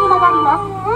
い。に曲がります。